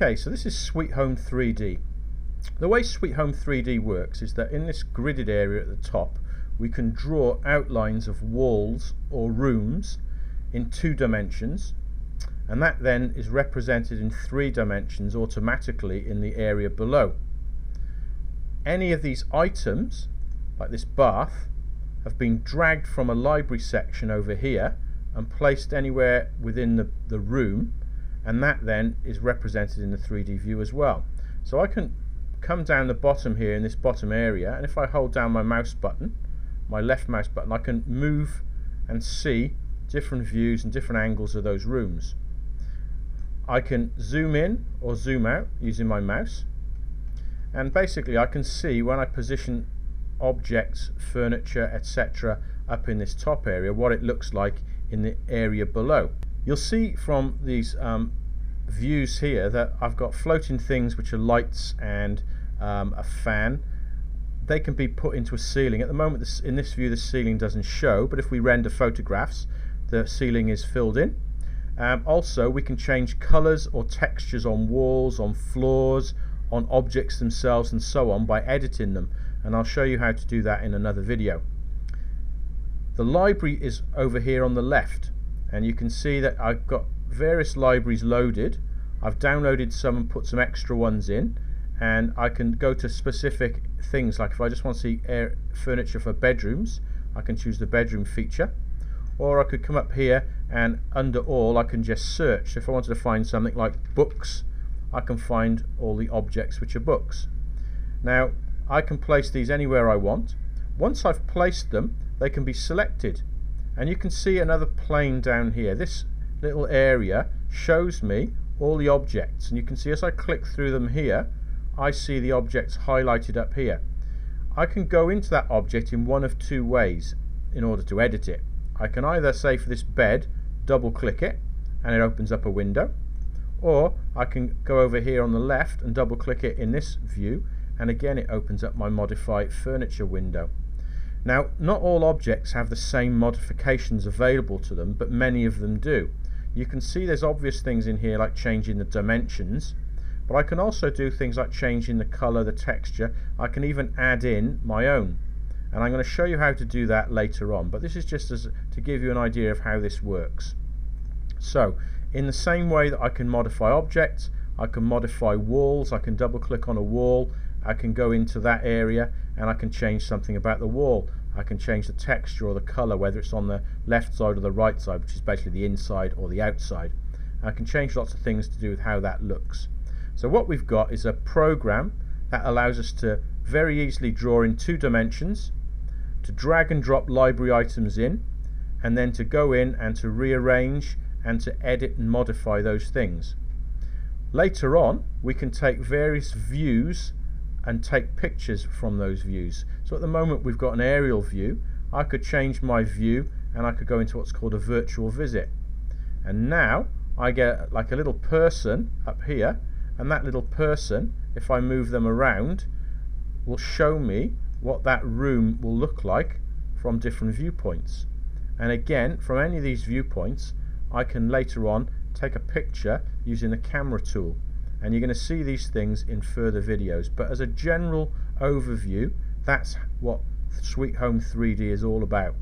Okay, so this is Sweet Home 3D. The way Sweet Home 3D works is that in this gridded area at the top, we can draw outlines of walls or rooms in two dimensions, and that then is represented in three dimensions automatically in the area below. Any of these items, like this bath, have been dragged from a library section over here and placed anywhere within the, the room and that then is represented in the 3D view as well. So I can come down the bottom here in this bottom area and if I hold down my mouse button, my left mouse button, I can move and see different views and different angles of those rooms. I can zoom in or zoom out using my mouse and basically I can see when I position objects, furniture, etc. up in this top area what it looks like in the area below. You'll see from these um, views here that I've got floating things which are lights and um, a fan. They can be put into a ceiling. At the moment this, in this view the ceiling doesn't show but if we render photographs the ceiling is filled in. Um, also we can change colours or textures on walls, on floors, on objects themselves and so on by editing them and I'll show you how to do that in another video. The library is over here on the left and you can see that I've got various libraries loaded. I've downloaded some and put some extra ones in. And I can go to specific things like if I just want to see air furniture for bedrooms I can choose the bedroom feature. Or I could come up here and under all I can just search. If I wanted to find something like books I can find all the objects which are books. Now I can place these anywhere I want. Once I've placed them they can be selected and you can see another plane down here. This little area shows me all the objects. And you can see as I click through them here I see the objects highlighted up here. I can go into that object in one of two ways in order to edit it. I can either say for this bed double click it and it opens up a window or I can go over here on the left and double click it in this view and again it opens up my modify furniture window now, not all objects have the same modifications available to them, but many of them do. You can see there's obvious things in here like changing the dimensions, but I can also do things like changing the color, the texture. I can even add in my own. And I'm going to show you how to do that later on, but this is just as, to give you an idea of how this works. So, in the same way that I can modify objects, I can modify walls, I can double click on a wall I can go into that area and I can change something about the wall. I can change the texture or the color, whether it's on the left side or the right side, which is basically the inside or the outside. I can change lots of things to do with how that looks. So what we've got is a program that allows us to very easily draw in two dimensions, to drag and drop library items in, and then to go in and to rearrange and to edit and modify those things. Later on, we can take various views and take pictures from those views. So at the moment we've got an aerial view. I could change my view and I could go into what's called a virtual visit. And now I get like a little person up here and that little person, if I move them around, will show me what that room will look like from different viewpoints. And again, from any of these viewpoints, I can later on take a picture using the camera tool and you're going to see these things in further videos. But as a general overview that's what Sweet Home 3D is all about